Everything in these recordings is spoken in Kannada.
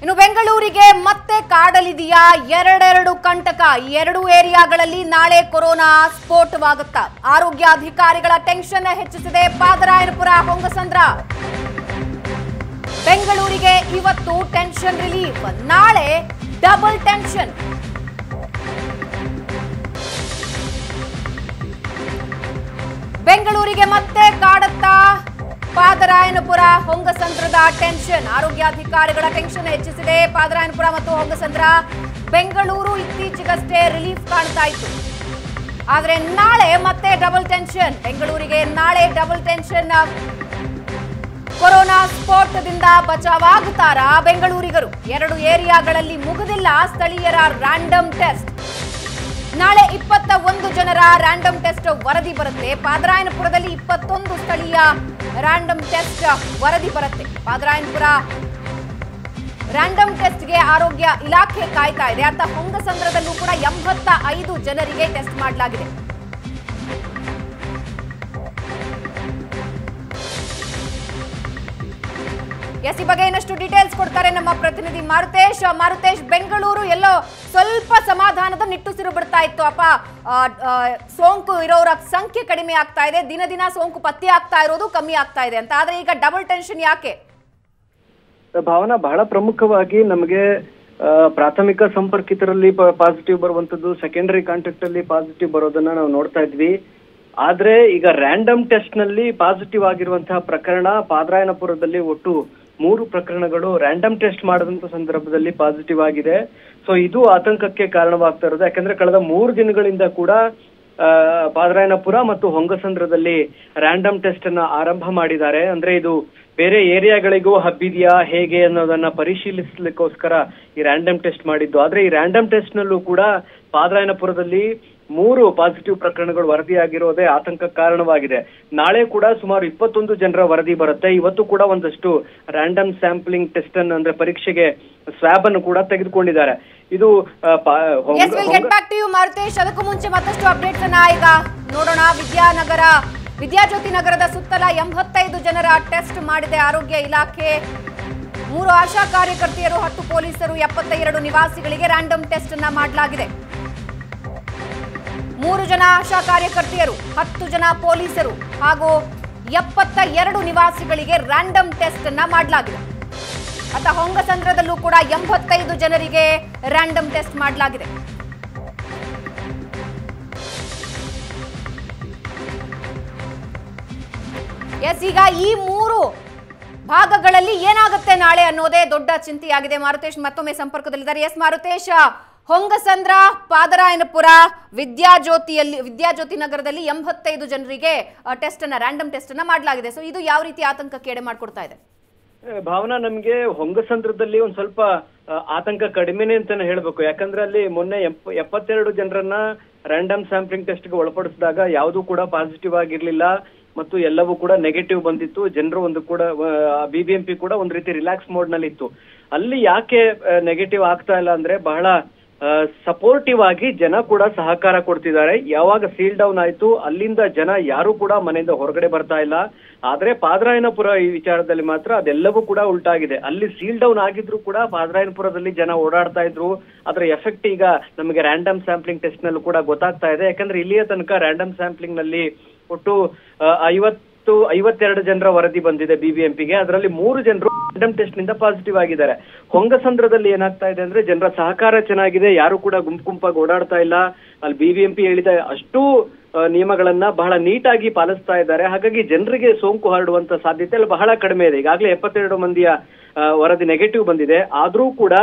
ಇನ್ನು ಬೆಂಗಳೂರಿಗೆ ಮತ್ತೆ ಕಾಡಲಿದೆಯಾ ಎರಡೆರಡು ಕಂಟಕ? ಎರಡು ಏರಿಯಾಗಳಲ್ಲಿ ನಾಳೆ ಕೊರೋನಾ ಆರೋಗ್ಯ ಆರೋಗ್ಯಾಧಿಕಾರಿಗಳ ಟೆನ್ಷನ್ ಹೆಚ್ಚಿಸಿದೆ ಪಾದರಾಯನಪುರ, ಹೊಂಗಸಂದ್ರ. ಬೆಂಗಳೂರಿಗೆ ಇವತ್ತು ಟೆನ್ಷನ್ ರಿಲೀಫ್. ನಾಳೆ ಡಬಲ್ ಟೆನ್ಷನ್. ಬೆಂಗಳೂರಿಗೆ ಮತ್ತೆ ಕಾಡುತ್ತಾ? ಪಾದರಾಯನಪುರ, ಹೊಂಗಸಂದ್ರದ ಟೆನ್ಷನ್. ಆರೋಗ್ಯಾಧಿಕಾರಿಗಳ ಟೆನ್ಷನ್ ಹೆಚ್ಚಿಸಿದೆ. ಪಾದರಾಯನಪುರ ಮತ್ತು ಹೊಂಗಸಂದ್ರ ಬೆಂಗಳೂರು ಇತ್ತೀಚೆಗಷ್ಟೇ ರಿಲೀಫ್ ಕಾಣ್ತಾ ಇತ್ತು. ಆದರೆ ನಾಳೆ ಮತ್ತೆ ಡಬಲ್ ಟೆನ್ಷನ್. ಬೆಂಗಳೂರಿಗೆ ನಾಳೆ ಡಬಲ್ ಟೆನ್ಷನ್. ಕೊರೋನಾ ಸ್ಫೋಟದಿಂದ ಬಚಾವಾಗುತ್ತಾರಾ ಬೆಂಗಳೂರಿಗರು? ಎರಡು ಏರಿಯಾಗಳಲ್ಲಿ ಮುಗಿದಿಲ್ಲ ಸ್ಥಳೀಯರ ರ್ಯಾಂಡಮ್ ಟೆಸ್ಟ್. ನಾಳೆ ಇಪ್ಪತ್ತ ಒಂದು ಜನರ ರ್ಯಾಂಡಮ್ ಟೆಸ್ಟ್ ವರದಿ ಬರುತ್ತೆ. ಪಾದರಾಯನಪುರದಲ್ಲಿ ಇಪ್ಪತ್ತೊಂದು ಸ್ಥಳೀಯ ರ್ಯಾಂಡಮ್ ಟೆಸ್ಟ್ ವರದಿ ಬರುತ್ತೆ. ಪಾದರಾಯನಪುರ ರ್ಯಾಂಡಮ್ ಟೆಸ್ಟ್ಗೆ ಆರೋಗ್ಯ ಇಲಾಖೆ ಕಾಯ್ತಾ ಇದೆ. ಅರ್ಥ ಹೊಂಗಸಂದ್ರದಲ್ಲೂ ಕೂಡ ಎಂಬತ್ತ ಐದು ಜನರಿಗೆ ಟೆಸ್ಟ್ ಮಾಡಲಾಗಿದೆ. ಎಸ್ ಈ ಬಗ್ಗೆ ಇನ್ನಷ್ಟು ಡೀಟೇಲ್ಸ್ ಕೊಡ್ತಾರೆ ನಮ್ಮ ಪ್ರತಿನಿಧಿ ಮಾರುತೇಶ್. ಮಾರುತೇಶ್, ಬೆಂಗಳೂರು ಎಲ್ಲೋ ಸ್ವಲ್ಪ ಸಮಾಧಾನದ ನಿಟ್ಟುಸಿರು ಬಿಡ್ತಾ ಇತ್ತು. ಅಪ್ಪ ಸೋಂಕು ಇರೋರ ಸಂಖ್ಯೆ ಕಡಿಮೆ ಆಗ್ತಾ ಇದೆ. ದಿನ ದಿನ ಸೋಂಕು ಪತ್ತೆ ಆಗ್ತಾ ಇರೋದು ಕಮ್ಮಿ ಆಗ್ತಾ ಇದೆ ಅಂತ. ಆದ್ರೆ ಈಗ ಡಬಲ್ ಟೆನ್ಷನ್ ಯಾಕೆ? ಭಾವನಾ ಬಹಳ ಪ್ರಮುಖವಾಗಿ ನಮಗೆ ಪ್ರಾಥಮಿಕ ಸಂಪರ್ಕಿತರಲ್ಲಿ ಪಾಸಿಟಿವ್ ಬರುವಂತದ್ದು ಸೆಕೆಂಡರಿ ಕಾಂಟ್ಯಾಕ್ಟ್ ಅಲ್ಲಿ ಪಾಸಿಟಿವ್ ಬರೋದನ್ನ ನಾವು ನೋಡ್ತಾ ಇದ್ವಿ. ಆದ್ರೆ ಈಗ ರ್ಯಾಂಡಮ್ ಟೆಸ್ಟ್ನಲ್ಲಿ ಪಾಸಿಟಿವ್ ಆಗಿರುವಂತಹ ಪ್ರಕರಣ ಪಾದ್ರಾಯನಪುರದಲ್ಲಿ ಒಟ್ಟು ಮೂರು ಪ್ರಕರಣಗಳು ರ್ಯಾಂಡಮ್ ಟೆಸ್ಟ್ ಮಾಡಿದಂತ ಸಂದರ್ಭದಲ್ಲಿ ಪಾಸಿಟಿವ್ ಆಗಿದೆ. ಸೊ ಇದು ಆತಂಕಕ್ಕೆ ಕಾರಣವಾಗ್ತಾ ಇರೋದು. ಯಾಕಂದ್ರೆ ಕಳೆದ ಮೂರು ದಿನಗಳಿಂದ ಕೂಡ ಪಾದರಾಯನಪುರ ಮತ್ತು ಹೊಂಗಸಂದ್ರದಲ್ಲಿ ರ್ಯಾಂಡಮ್ ಟೆಸ್ಟ್ ಅನ್ನ ಆರಂಭ ಮಾಡಿದ್ದಾರೆ. ಅಂದ್ರೆ ಇದು ಬೇರೆ ಏರಿಯಾಗಳಿಗೂ ಹಬ್ಬಿದೆಯಾ ಹೇಗೆ ಅನ್ನೋದನ್ನ ಪರಿಶೀಲಿಸಲಿಕ್ಕೋಸ್ಕರ ಈ ರ್ಯಾಂಡಮ್ ಟೆಸ್ಟ್ ಮಾಡಿದ್ದು. ಆದ್ರೆ ಈ ರ್ಯಾಂಡಮ್ ಟೆಸ್ಟ್ ನಲ್ಲೂ ಕೂಡ ಪಾದರಾಯನಪುರದಲ್ಲಿ ಮೂರು ಪಾಸಿಟಿವ್ ಪ್ರಕರಣಗಳು ವರದಿಯಾಗಿರೋದೇ ಆತಂಕ ಕಾರಣವಾಗಿದೆ. ನಾಳೆ ಕೂಡ ಸುಮಾರು ಇಪ್ಪತ್ತೊಂದು ಜನರ ವರದಿ ಬರುತ್ತೆ. ಇವತ್ತು ಕೂಡ ಒಂದಷ್ಟು ರ್ಯಾಂಡಮ್ ಸ್ಯಾಂಪ್ಲಿಂಗ್ ಟೆಸ್ಟ್ ಅನ್ನು ಅಂದ್ರೆ ಪರೀಕ್ಷೆಗೆ ಸ್ವಾಬ್ ಅನ್ನು ಕೂಡ ತೆಗೆದುಕೊಂಡಿದ್ದಾರೆ. ಇದು ಮಾರುತೇಶ್. ಅದಕ್ಕೂ ಮುಂಚೆ ಮತ್ತಷ್ಟು ಅಪ್ಡೇಟ್ಸ್ ಅನ್ನ ಈಗ ನೋಡೋಣ. ವಿದ್ಯಾನಗರ ವಿದ್ಯಾಜ್ಯೋತಿ ನಗರದ ಸುತ್ತಲ ಎಂಬತ್ತೈದು ಜನರ ಟೆಸ್ಟ್ ಮಾಡಿದೆ ಆರೋಗ್ಯ ಇಲಾಖೆ. ಮೂರು ಆಶಾ ಕಾರ್ಯಕರ್ತೆಯರು ಹತ್ತು ಪೊಲೀಸರು ಎಪ್ಪತ್ತ ಎರಡು ನಿವಾಸಿಗಳಿಗೆ ರ್ಯಾಂಡಮ್ ಟೆಸ್ಟ್ ಅನ್ನ ಮಾಡಲಾಗಿದೆ. ಮೂರು ಜನ ಆಶಾ ಕಾರ್ಯಕರ್ತೆಯರು, ಹತ್ತು ಜನ ಪೊಲೀಸರು ಹಾಗೂ ಎಪ್ಪತ್ತ ಎರಡು ನಿವಾಸಿಗಳಿಗೆ ರ್ಯಾಂಡಮ್ ಟೆಸ್ಟ್ ಅನ್ನ ಮಾಡಲಾಗಿದೆ. ಅತ ಹೊಂಗಸಂದ್ರದಲ್ಲೂ ಕೂಡ ಎಂಬತ್ತೈದು ಜನರಿಗೆ ರ್ಯಾಂಡಮ್ ಟೆಸ್ಟ್ ಮಾಡಲಾಗಿದೆ. ಎಸ್, ಈಗ ಈ ಮೂರು ಭಾಗಗಳಲ್ಲಿ ಏನಾಗುತ್ತೆ ನಾಳೆ ಅನ್ನೋದೇ ದೊಡ್ಡ ಚಿಂತೆಯಾಗಿದೆ. ಮಾರುತೇಶ್ ಮತ್ತೊಮ್ಮೆ ಸಂಪರ್ಕದಲ್ಲಿದ್ದಾರೆ. ಎಸ್, ಮಾರುತೇಶ್. ಹೊಂಗಸಂದ್ರ, ಪಾದರಾಯನಪುರ, ವಿದ್ಯಾಜ್ಯೋತಿಯಲ್ಲಿ, ವಿದ್ಯಾಜ್ಯೋತಿ ನಗರದಲ್ಲಿ ಎಂಬತ್ತೈದು ಜನರಿಗೆ ಟೆಸ್ಟ್ ಅನ್ನ ರ್ಯಾಂಡಮ್ ಟೆಸ್ಟ್ ಅನ್ನ ಮಾಡಲಾಗಿದೆ. ಸೊ ಇದು ಯಾವ ರೀತಿ ಆತಂಕ ಕೇಡೆ ಮಾಡ್ಕೊಡ್ತಾ ಇದೆ? ಭಾವನಾ, ನಮ್ಗೆ ಹೊಂಗಸಂದ್ರದಲ್ಲಿ ಒಂದ್ ಸ್ವಲ್ಪ ಆತಂಕ ಕಡಿಮೆನೆ ಅಂತಾನೆ ಹೇಳ್ಬೇಕು. ಯಾಕಂದ್ರೆ ಅಲ್ಲಿ ಮೊನ್ನೆ ಎಪ್ಪ- ಎಪ್ಪತ್ತೆರಡು ಜನರನ್ನ ರ್ಯಾಂಡಮ್ ಸ್ಯಾಂಪ್ಲಿಂಗ್ ಟೆಸ್ಟ್ಗೆ ಒಳಪಡಿಸಿದಾಗ ಯಾವುದು ಕೂಡ ಪಾಸಿಟಿವ್ ಆಗಿರ್ಲಿಲ್ಲ. ಮತ್ತು ಎಲ್ಲವೂ ಕೂಡ ನೆಗೆಟಿವ್ ಬಂದಿತ್ತು. ಜನರು ಒಂದು ಕೂಡ ಬಿಬಿಎಂಪಿ ಕೂಡ ಒಂದ್ ರೀತಿ ರಿಲ್ಯಾಕ್ಸ್ ಮೋಡ್ನಲ್ಲಿ ಇತ್ತು ಅಲ್ಲಿ ಯಾಕೆ ನೆಗೆಟಿವ್ ಆಗ್ತಾ ಇಲ್ಲ ಅಂದ್ರೆ ಬಹಳ ಸಪೋರ್ಟಿವ್ ಆಗಿ ಜನ ಕೂಡ ಸಹಕಾರ ಕೊಡ್ತಿದ್ದಾರೆ. ಯಾವಾಗ ಸೀಲ್ ಡೌನ್ ಆಯ್ತು, ಅಲ್ಲಿಂದ ಜನ ಯಾರು ಕೂಡ ಮನೆಯಿಂದ ಹೊರಗಡೆ ಬರ್ತಾ ಇಲ್ಲ. ಆದ್ರೆ ಪಾದರಾಯನಪುರ ಈ ವಿಚಾರದಲ್ಲಿ ಮಾತ್ರ ಅದೆಲ್ಲವೂ ಕೂಡ ಉಲ್ಟಾಗಿದೆ. ಅಲ್ಲಿ ಸೀಲ್ ಡೌನ್ ಆಗಿದ್ರು ಕೂಡ ಪಾದರಾಯನಪುರದಲ್ಲಿ ಜನ ಓಡಾಡ್ತಾ ಇದ್ರು. ಅದರ ಎಫೆಕ್ಟ್ ಈಗ ನಮಗೆ ರ್ಯಾಂಡಮ್ ಸ್ಯಾಂಪ್ಲಿಂಗ್ ಟೆಸ್ಟ್ ನಲ್ಲೂ ಕೂಡ ಗೊತ್ತಾಗ್ತಾ ಇದೆ. ಯಾಕಂದ್ರೆ ಇಲ್ಲಿಯ ತನಕ ರ್ಯಾಂಡಮ್ ಸ್ಯಾಂಪ್ಲಿಂಗ್ನಲ್ಲಿ ಒಟ್ಟು ಐವತ್ತು, ಐವತ್ತೆರಡು ಜನರ ವರದಿ ಬಂದಿದೆ ಬಿಬಿಎಂಪಿಗೆ ಅದರಲ್ಲಿ ಮೂರು ಜನರು ರ್ಯಾಂಡಮ್ ಟೆಸ್ಟ್ನಿಂದ ಪಾಸಿಟಿವ್ ಆಗಿದ್ದಾರೆ. ಹೊಂಗಸಂದ್ರದಲ್ಲಿ ಏನಾಗ್ತಾ ಇದೆ ಅಂದ್ರೆ ಜನರ ಸಹಕಾರ ಚೆನ್ನಾಗಿದೆ, ಯಾರು ಕೂಡ ಗುಂಪು ಗುಂಪಾಗಿ ಓಡಾಡ್ತಾ ಇಲ್ಲ. ಅಲ್ಲಿ ಬಿಬಿಎಂಪಿ ಹೇಳಿದ ಅಷ್ಟು ನಿಯಮಗಳನ್ನ ಬಹಳ ನೀಟಾಗಿ ಪಾಲಿಸ್ತಾ ಇದ್ದಾರೆ. ಹಾಗಾಗಿ ಜನರಿಗೆ ಸೋಂಕು ಹರಡುವಂತ ಸಾಧ್ಯತೆ ಅಲ್ಲಿ ಬಹಳ ಕಡಿಮೆ ಇದೆ. ಈಗಾಗಲೇ ಎಪ್ಪತ್ತೆರಡು ಮಂದಿಯ ವರದಿ ನೆಗೆಟಿವ್ ಬಂದಿದೆ. ಆದ್ರೂ ಕೂಡ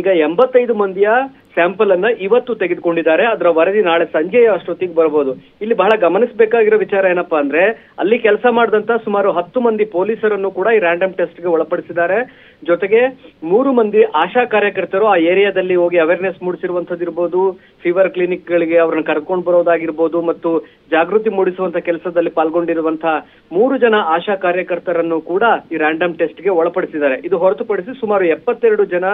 ಈಗ ಎಂಬತ್ತೈದು ಮಂದಿಯ ಸ್ಯಾಂಪಲ್ ಅನ್ನ ಇವತ್ತು ತೆಗೆದುಕೊಂಡಿದ್ದಾರೆ. ಅದರ ವರದಿ ನಾಳೆ ಸಂಜೆಯ ಅಷ್ಟೊತ್ತಿಗೆ ಬರಬಹುದು ಇಲ್ಲಿ ಬಹಳ ಗಮನಿಸಬೇಕಾಗಿರೋ ವಿಚಾರ ಏನಪ್ಪಾ ಅಂದ್ರೆ, ಅಲ್ಲಿ ಕೆಲಸ ಮಾಡಿದಂತ ಸುಮಾರು ಹತ್ತು ಮಂದಿ ಪೊಲೀಸರನ್ನು ಕೂಡ ಈ ರ್ಯಾಂಡಮ್ ಟೆಸ್ಟ್ಗೆ ಒಳಪಡಿಸಿದ್ದಾರೆ. ಜೊತೆಗೆ ಮೂರು ಮಂದಿ ಆಶಾ ಕಾರ್ಯಕರ್ತರು ಆ ಏರಿಯಾದಲ್ಲಿ ಹೋಗಿ ಅವೇರ್ನೆಸ್ ಮೂಡಿಸಿರುವಂತದ್ದು ಇರ್ಬೋದು. ಫೀವರ್ ಕ್ಲಿನಿಕ್ ಗಳಿಗೆ ಅವ್ರನ್ನ ಕರ್ಕೊಂಡು ಬರೋದಾಗಿರ್ಬೋದು ಮತ್ತು ಜಾಗೃತಿ ಮೂಡಿಸುವಂತ ಕೆಲಸದಲ್ಲಿ ಪಾಲ್ಗೊಂಡಿರುವಂತಹ ಮೂರು ಜನ ಆಶಾ ಕಾರ್ಯಕರ್ತರನ್ನು ಕೂಡ ಈ ರ್ಯಾಂಡಮ್ ಟೆಸ್ಟ್ಗೆ ಒಳಪಡಿಸಿದ್ದಾರೆ. ಇದು ಹೊರತುಪಡಿಸಿ ಸುಮಾರು ಎಪ್ಪತ್ತೆರಡು ಜನ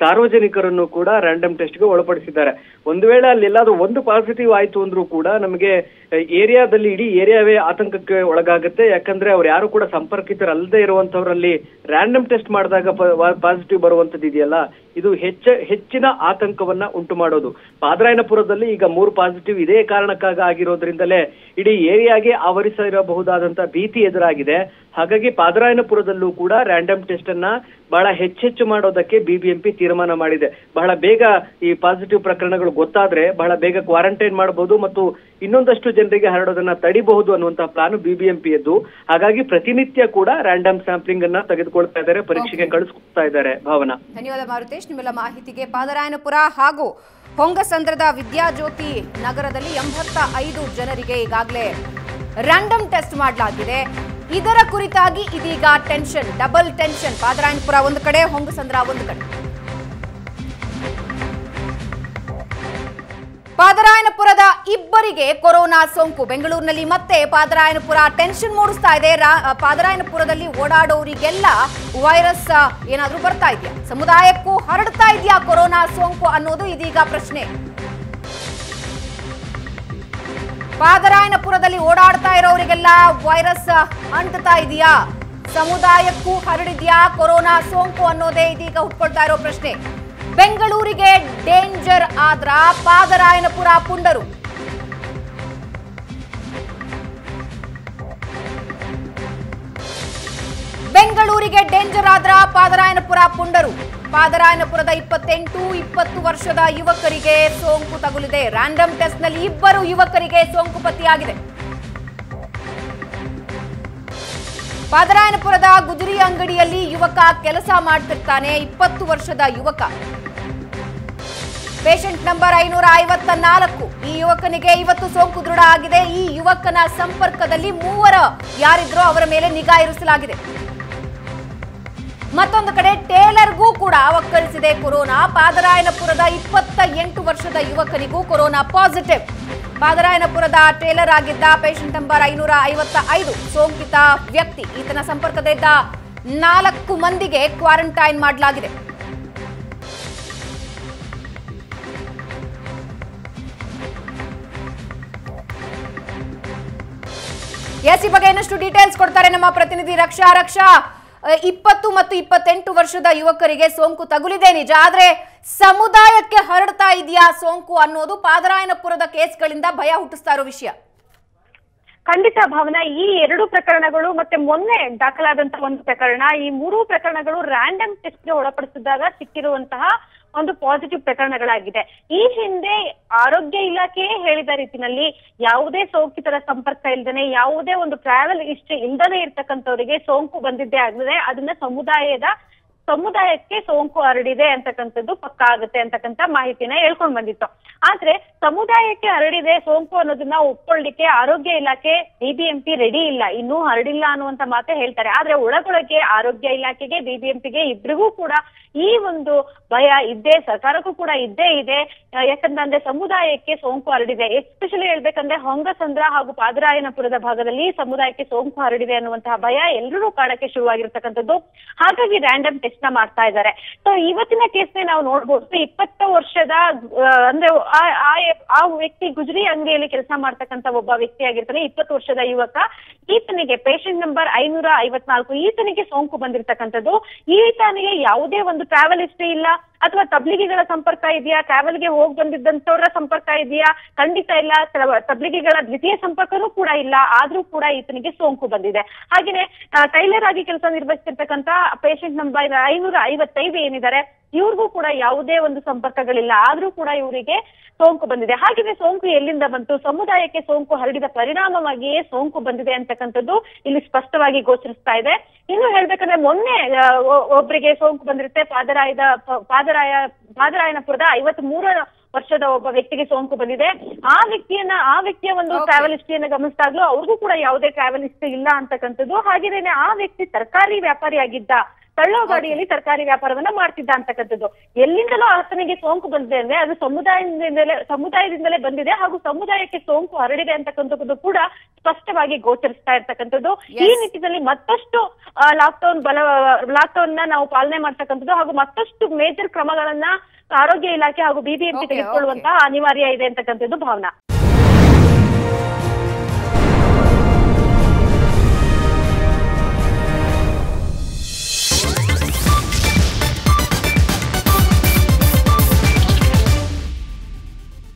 ಸಾರ್ವಜನಿಕರನ್ನು ಕೂಡ ರ್ಯಾಂಡಮ್ ಟೆಸ್ಟ್ಗೆ ಒಳಪಡಿಸಿದ್ದಾರೆ. ಒಂದು ವೇಳೆ ಅಲ್ಲಿ ಎಲ್ಲಾದ್ರೂ ಒಂದು ಪಾಸಿಟಿವ್ ಆಯ್ತು ಅಂದ್ರೂ ಕೂಡ ನಮಗೆ ಏರಿಯಾದಲ್ಲಿ ಇಡೀ ಏರಿಯಾವೇ ಆತಂಕಕ್ಕೆ ಒಳಗಾಗುತ್ತೆ. ಯಾಕಂದ್ರೆ ಅವ್ರು ಯಾರು ಕೂಡ ಸಂಪರ್ಕಿತರಲ್ಲದೆ ಇರುವಂತವರಲ್ಲಿ ರ್ಯಾಂಡಮ್ ಟೆಸ್ಟ್ ಮಾಡಿದಾಗ ಪಾಸಿಟಿವ್ ಬರುವಂತದ್ದು ಇದೆಯಲ್ಲ ಇದು ಹೆಚ್ಚ ಹೆಚ್ಚಿನ ಆತಂಕವನ್ನ ಉಂಟು ಮಾಡೋದು ಪಾದರಾಯನಪುರದಲ್ಲಿ ಈಗ ಮೂರು ಪಾಸಿಟಿವ್ ಇದೇ ಕಾರಣಕ್ಕಾಗಿ ಆಗಿರೋದ್ರಿಂದಲೇ ಇಡೀ ಏರಿಯಾಗೆ ಆವರಿಸಿರಬಹುದಾದಂತಹ ಭೀತಿ ಎದುರಾಗಿದೆ. ಹಾಗಾಗಿ ಪಾದರಾಯನಪುರದಲ್ಲೂ ಕೂಡ ರ್ಯಾಂಡಮ್ ಟೆಸ್ಟ್ ಅನ್ನ ಬಹಳ ಹೆಚ್ಚೆಚ್ಚು ಮಾಡೋದಕ್ಕೆ ಬಿಬಿಎಂಪಿ ತೀರ್ಮಾನ ಮಾಡಿದೆ. ಬಹಳ ಬೇಗ ಈ ಪಾಸಿಟಿವ್ ಪ್ರಕರಣಗಳು ಗೊತ್ತಾದ್ರೆ ಬಹಳ ಬೇಗ ಕ್ವಾರಂಟೈನ್ ಮಾಡಬಹುದು ಮತ್ತು ಇನ್ನೊಂದಷ್ಟು ಜನರಿಗೆ ಹರಡೋದನ್ನ ತಡಿಬಹುದು ಅನ್ನುವಂತಹ ಪ್ಲಾನ್ ಬಿಬಿಎಂಪಿಯದ್ದು ಹಾಗಾಗಿ ಪ್ರತಿನಿತ್ಯ ಕೂಡ ರ್ಯಾಂಡಮ್ ಸ್ಯಾಂಪ್ಲಿಂಗ್ ಅನ್ನ ತೆಗೆದುಕೊಳ್ತಾ ಇದ್ದಾರೆ ಪರೀಕ್ಷೆಗೆ ಕಳಿಸ್ಕೊಳ್ತಾ ಇದ್ದಾರೆ ಭಾವನಾ. ಧನ್ಯವಾದ ಮಾರುತೇಶ್. ನಿಮ್ಮೆಲ್ಲ ಮಾಹಿತಿಗೆ ಪಾದರಾಯನಪುರ ಹಾಗೂ ಹೊಂಗಸಂದ್ರದ ವಿದ್ಯಾಜ್ಯೋತಿ ನಗರದಲ್ಲಿ ಎಂಬತ್ತ ಐದು ಜನರಿಗೆ ಈಗಾಗಲೇ ರ್ಯಾಂಡಮ್ ಟೆಸ್ಟ್ ಮಾಡಲಾಗಿದೆ. ಇದರ ಕುರಿತಾಗಿ ಇದೀಗ ಟೆನ್ಷನ್ ಡಬಲ್ ಟೆನ್ಷನ್ ಪಾದರಾಯನಪುರ ಒಂದು ಕಡೆ ಹೊಂಗಸಂದ್ರ ಒಂದು ಕಡೆ. ಪಾದರಾಯನಪುರದ ಇಬ್ಬರಿಗೆ ಕೊರೋನಾ ಸೋಂಕು. ಬೆಂಗಳೂರಿನಲ್ಲಿ ಮತ್ತೆ ಪಾದರಾಯನಪುರ. ಟೆನ್ಷನ್ ಮೂಡಿಸ್ತಾ ಇದೆ. ಪಾದರಾಯನಪುರದಲ್ಲಿ ಓಡಾಡೋರಿಗೆಲ್ಲ ವೈರಸ್ ಏನಾದರೂ ಬರ್ತಾ ಇದೆಯಾ? ಸಮುದಾಯಕ್ಕೂ ಹರಡ್ತಾ ಇದೆಯಾ ಕೊರೋನಾ ಸೋಂಕು ಅನ್ನೋದು ಇದೀಗ ಪ್ರಶ್ನೆ. ಪಾದರಾಯನಪುರದಲ್ಲಿ ಓಡಾಡ್ತಾ ಇರೋರಿಗೆಲ್ಲ ವೈರಸ್ ಅಂಟ್ತಾ ಇದೆಯಾ? ಸಮುದಾಯಕ್ಕೂ ಹರಡಿದ್ಯಾ ಕೊರೋನಾ ಸೋಂಕು ಅನ್ನೋದೇ ಇದೀಗ ಹುಟ್ಕೊಳ್ತಾ ಇರೋ ಪ್ರಶ್ನೆ. ಬೆಂಗಳೂರಿಗೆ ಡೇಂಜರ್ ಆದ್ರ ಪಾದರಾಯನಪುರ ಪುಂಡರು. ಬೆಂಗಳೂರಿಗೆ ಡೇಂಜರ್ ಆದ್ರ ಪಾದರಾಯನಪುರ ಪುಂಡರು. ಪಾದರಾಯನಪುರದ ಇಪ್ಪತ್ತೆಂಟು, ಇಪ್ಪತ್ತು ವರ್ಷದ ಯುವಕರಿಗೆ ಸೋಂಕು ತಗುಲಿದೆ. ರ್ಯಾಂಡಮ್ ಟೆಸ್ಟ್ನಲ್ಲಿ ಇಬ್ಬರು ಯುವಕರಿಗೆ ಸೋಂಕು ಪತ್ತೆಯಾಗಿದೆ. ಪಾದರಾಯನಪುರದ ಗುಜರಿ ಅಂಗಡಿಯಲ್ಲಿ ಯುವಕ ಕೆಲಸ ಮಾಡ್ತಿರ್ತಾನೆ. ಇಪ್ಪತ್ತು ವರ್ಷದ ಯುವಕ. ಪೇಷಂಟ್ ನಂಬರ್ ಐನೂರ ಐವತ್ತ ನಾಲ್ಕು ಈ ಯುವಕನಿಗೆ ಇವತ್ತು ಸೋಂಕು ದೃಢ ಆಗಿದೆ. ಈ ಯುವಕನ ಸಂಪರ್ಕದಲ್ಲಿ ಮೂವರ ಯಾರಿದ್ರೋ ಅವರ ಮೇಲೆ ನಿಗಾ ಇರಿಸಲಾಗಿದೆ. ಮತ್ತೊಂದು ಕಡೆ ಟೇಲರ್ಗೂ ಕೂಡ ಅವಕ್ಕಳಿಸಿದೆ ಕೊರೋನಾ. ಪಾದರಾಯನಪುರದ ಇಪ್ಪತ್ತ ಎಂಟು ವರ್ಷದ ಯುವಕನಿಗೂ ಕೊರೋನಾ ಪಾಸಿಟಿವ್. ಪಾದರಾಯನಪುರದ ಟೇಲರ್ ಆಗಿದ್ದ ಪೇಷಂಟ್ ನಂಬರ್ ಐನೂರ ಐವತ್ತ ಐದು ಸೋಂಕಿತ ವ್ಯಕ್ತಿ. ಈತನ ಸಂಪರ್ಕದಲ್ಲಿದ್ದ ನಾಲ್ಕು ಮಂದಿಗೆ ಕ್ವಾರಂಟೈನ್ ಮಾಡಲಾಗಿದೆ. ಎಸ್ ಈ ಬಗ್ಗೆ ಇನ್ನಷ್ಟು ಡೀಟೇಲ್ಸ್ ಕೊಡ್ತಾರೆ ನಮ್ಮ ಪ್ರತಿನಿಧಿ ರಕ್ಷಾ ರಕ್ಷಾ. ಇಪ್ಪತ್ತು ಮತ್ತು ಇಪ್ಪತ್ತೆಂಟು ವರ್ಷದ ಯುವಕರಿಗೆ ಸೋಂಕು ತಗುಲಿದೆ ನಿಜ. ಆದ್ರೆ ಸಮುದಾಯಕ್ಕೆ ಹರಡ್ತಾ ಇದೆಯಾ ಸೋಂಕು ಅನ್ನೋದು? ಪಾದರಾಯನಪುರದ ಕೇಸ್ಗಳಿಂದ ಭಯ ಹುಟ್ಟಿಸ್ತಾ ಇರೋ ವಿಷಯ. ಖಂಡಿತ ಭವನ, ಈ ಎರಡು ಪ್ರಕರಣಗಳು ಮತ್ತೆ ಮೊನ್ನೆ ದಾಖಲಾದಂತಹ ಒಂದು ಪ್ರಕರಣ, ಈ ಮೂರು ಪ್ರಕರಣಗಳು ರ್ಯಾಂಡಮ್ ಟೆಸ್ಟ್ಗೆ ಒಳಪಡಿಸಿದಾಗ ಸಿಕ್ಕಿರುವಂತಹ ಒಂದು ಪಾಸಿಟಿವ್ ಪ್ರಕರಣಗಳಾಗಿದೆ. ಈ ಹಿಂದೆ ಆರೋಗ್ಯ ಇಲಾಖೆಯೇ ಹೇಳಿದ ರೀತಿನಲ್ಲಿ ಯಾವುದೇ ಸೋಂಕಿತರ ಸಂಪರ್ಕ ಇಲ್ದನೆ, ಯಾವುದೇ ಒಂದು ಟ್ರಾವೆಲ್ ಹಿಸ್ಟ್ರಿ ಇಲ್ದನೆ ಇರ್ತಕ್ಕಂಥವರಿಗೆ ಸೋಂಕು ಬಂದಿದ್ದೇ ಆಗಿದೆ ಅದನ್ನ ಸಮುದಾಯದ ಸಮುದಾಯಕ್ಕೆ ಸೋಂಕು ಹರಡಿದೆ ಅಂತಕ್ಕಂಥದ್ದು ಪಕ್ಕ ಆಗುತ್ತೆ ಅಂತಕ್ಕಂಥ ಮಾಹಿತಿನ ಹೇಳ್ಕೊಂಡ್ ಬಂದಿತ್ತು. ಆದ್ರೆ ಸಮುದಾಯಕ್ಕೆ ಹರಡಿದೆ ಸೋಂಕು ಅನ್ನೋದನ್ನ ಒಪ್ಕೊಳ್ಳಿಕ್ಕೆ ಆರೋಗ್ಯ ಇಲಾಖೆ, ಬಿಬಿಎಂಪಿ ರೆಡಿ ಇಲ್ಲ. ಇನ್ನೂ ಹರಡಿಲ್ಲ ಅನ್ನುವಂತ ಮಾತೆ ಹೇಳ್ತಾರೆ. ಆದ್ರೆ ಒಳಗೊಳಗೆ ಆರೋಗ್ಯ ಇಲಾಖೆಗೆ, ಬಿಬಿಎಂಪಿಗೆ ಇಬ್ರಿಗೂ ಕೂಡ ಈ ಒಂದು ಭಯ ಇದ್ದೇ, ಸರ್ಕಾರಕ್ಕೂ ಕೂಡ ಇದ್ದೇ ಇದೆ. ಯಾಕಂದ್ರೆ ಸಮುದಾಯಕ್ಕೆ ಸೋಂಕು ಹರಡಿದೆ. ಎಸ್ಪೆಷಲಿ ಹೇಳ್ಬೇಕಂದ್ರೆ ಹೊಂಗಸಂದ್ರ ಹಾಗೂ ಪಾದರಾಯನಪುರದ ಭಾಗದಲ್ಲಿ ಸಮುದಾಯಕ್ಕೆ ಸೋಂಕು ಹರಡಿದೆ ಅನ್ನುವಂತಹ ಭಯ ಎಲ್ಲರೂ ಕಾಡಕ್ಕೆ ಶುರುವಾಗಿರ್ತಕ್ಕಂಥದ್ದು. ಹಾಗಾಗಿ ರ್ಯಾಂಡಮ್ ಟೆಸ್ಟ್ ನ ಮಾಡ್ತಾ ಇದ್ದಾರೆ. ಸೊ ಇವತ್ತಿನ ಕೇಸ್ ನಾವು ನೋಡ್ಬೋದು. ಇಪ್ಪತ್ತು ವರ್ಷದ ಅಂದ್ರೆ ಆ ವ್ಯಕ್ತಿ ಗುಜರಿ ಅಂಗಡಿಯಲ್ಲಿ ಕೆಲಸ ಮಾಡ್ತಕ್ಕಂತ ಒಬ್ಬ ವ್ಯಕ್ತಿ ಆಗಿರ್ತಾನೆ. ಇಪ್ಪತ್ತು ವರ್ಷದ ಯುವಕ. ಈತನಿಗೆ ಪೇಷಂಟ್ ನಂಬರ್ ಐನೂರ ಐವತ್ನಾಲ್ಕು. ಈತನಿಗೆ ಸೋಂಕು ಬಂದಿರ್ತಕ್ಕಂಥದ್ದು. ಈತನಿಗೆ ಯಾವುದೇ ಒಂದು ಟ್ರಾವೆಲ್ ಹಿಸ್ಟ್ರಿ ಇಲ್ಲ. ಅಥವಾ ತಬ್ಲಿಗಿಗಳ ಸಂಪರ್ಕ ಇದೆಯಾ? ಟ್ರಾವೆಲ್ಗೆ ಹೋಗಿ ಬಂದಿದ್ದಂತವರ ಸಂಪರ್ಕ ಇದೆಯಾ? ಖಂಡಿತ ಇಲ್ಲ. ತಬ್ಲಿಗಿಗಳ ದ್ವಿತೀಯ ಸಂಪರ್ಕನೂ ಕೂಡ ಇಲ್ಲ. ಆದ್ರೂ ಕೂಡ ಈತನಿಗೆ ಸೋಂಕು ಬಂದಿದೆ. ಹಾಗೇನೆ ಟೈಲರ್ ಆಗಿ ಕೆಲಸ ನಿರ್ವಹಿಸಿರ್ತಕ್ಕಂತ ಪೇಷಂಟ್ ನಂಬರ್ ಐನೂರ ಐವತ್ತೈದು ಏನಿದ್ದಾರೆ, ಇವ್ರಿಗೂ ಕೂಡ ಯಾವುದೇ ಒಂದು ಸಂಪರ್ಕಗಳಿಲ್ಲ. ಆದ್ರೂ ಕೂಡ ಇವರಿಗೆ ಸೋಂಕು ಬಂದಿದೆ. ಹಾಗೆಯೇ ಸೋಂಕು ಎಲ್ಲಿಂದ ಬಂತು? ಸಮುದಾಯಕ್ಕೆ ಸೋಂಕು ಹರಡಿದ ಪರಿಣಾಮವಾಗಿಯೇ ಸೋಂಕು ಬಂದಿದೆ ಅಂತಕ್ಕಂಥದ್ದು ಇಲ್ಲಿ ಸ್ಪಷ್ಟವಾಗಿ ಗೋಚರಿಸ್ತಾ ಇದೆ. ಇನ್ನು ಹೇಳ್ಬೇಕಂದ್ರೆ ಮೊನ್ನೆ ಒಬ್ಬರಿಗೆ ಸೋಂಕು ಬಂದಿರುತ್ತೆ. ಪಾದರಾಯದ ಪ- ಪಾದರಾಯ ಪಾದರಾಯನಪುರದ ಐವತ್ ಮೂರ ವರ್ಷದ ಒಬ್ಬ ವ್ಯಕ್ತಿಗೆ ಸೋಂಕು ಬಂದಿದೆ ಆ ವ್ಯಕ್ತಿಯನ್ನ ಆ ವ್ಯಕ್ತಿಯ ಒಂದು. ಟ್ರಾವೆಲ್ ಹಿಸ್ಟ್ರಿಯನ್ನ ಗಮನಿಸಿದಾಗ್ಲೂ ಅವ್ರಿಗೂ ಕೂಡ ಯಾವುದೇ ಟ್ರಾವೆಲ್ ಹಿಸ್ಟ್ರಿ ಇಲ್ಲ ಅಂತಕ್ಕಂಥದ್ದು ಹಾಗೇನೆ ಆ ವ್ಯಕ್ತಿ ತರಕಾರಿ ವ್ಯಾಪಾರಿಯಾಗಿದ್ದ ತಳ್ಳೋ ಗಾಡಿಯಲ್ಲಿ ತರಕಾರಿ ವ್ಯಾಪಾರವನ್ನ ಮಾಡ್ತಿದ್ದ ಅಂತಕ್ಕಂಥದ್ದು. ಎಲ್ಲಿಂದಲೂ ಆತನಿಗೆ ಸೋಂಕು ಬಂದಿದೆ ಅಂದ್ರೆ ಅದು ಸಮುದಾಯದಿಂದಲೇ ಸಮುದಾಯದಿಂದಲೇ ಬಂದಿದೆ ಹಾಗೂ ಸಮುದಾಯಕ್ಕೆ ಸೋಂಕು ಹರಡಿದೆ ಅಂತಕ್ಕಂಥದ್ದು ಕೂಡ ಸ್ಪಷ್ಟವಾಗಿ ಗೋಚರಿಸ್ತಾ ಇರ್ತಕ್ಕಂಥದ್ದು. ಈ. ನಿಟ್ಟಿನಲ್ಲಿ ಮತ್ತಷ್ಟು ಲಾಕ್ಡೌನ್ ಬಲ ಲಾಕ್ಡೌನ್ನ ನಾವು ಪಾಲನೆ ಮಾಡ್ತಕ್ಕಂಥದ್ದು ಹಾಗೂ ಮತ್ತಷ್ಟು ಮೇಜರ್ ಕ್ರಮಗಳನ್ನ ಆರೋಗ್ಯ ಇಲಾಖೆ ಹಾಗೂ ಬಿಬಿಎಂಪಿ ತೆಗೆದುಕೊಳ್ಳುವಂತಹ ಅನಿವಾರ್ಯ ಇದೆ ಅಂತಕ್ಕಂಥದ್ದು ಭಾವನಾ.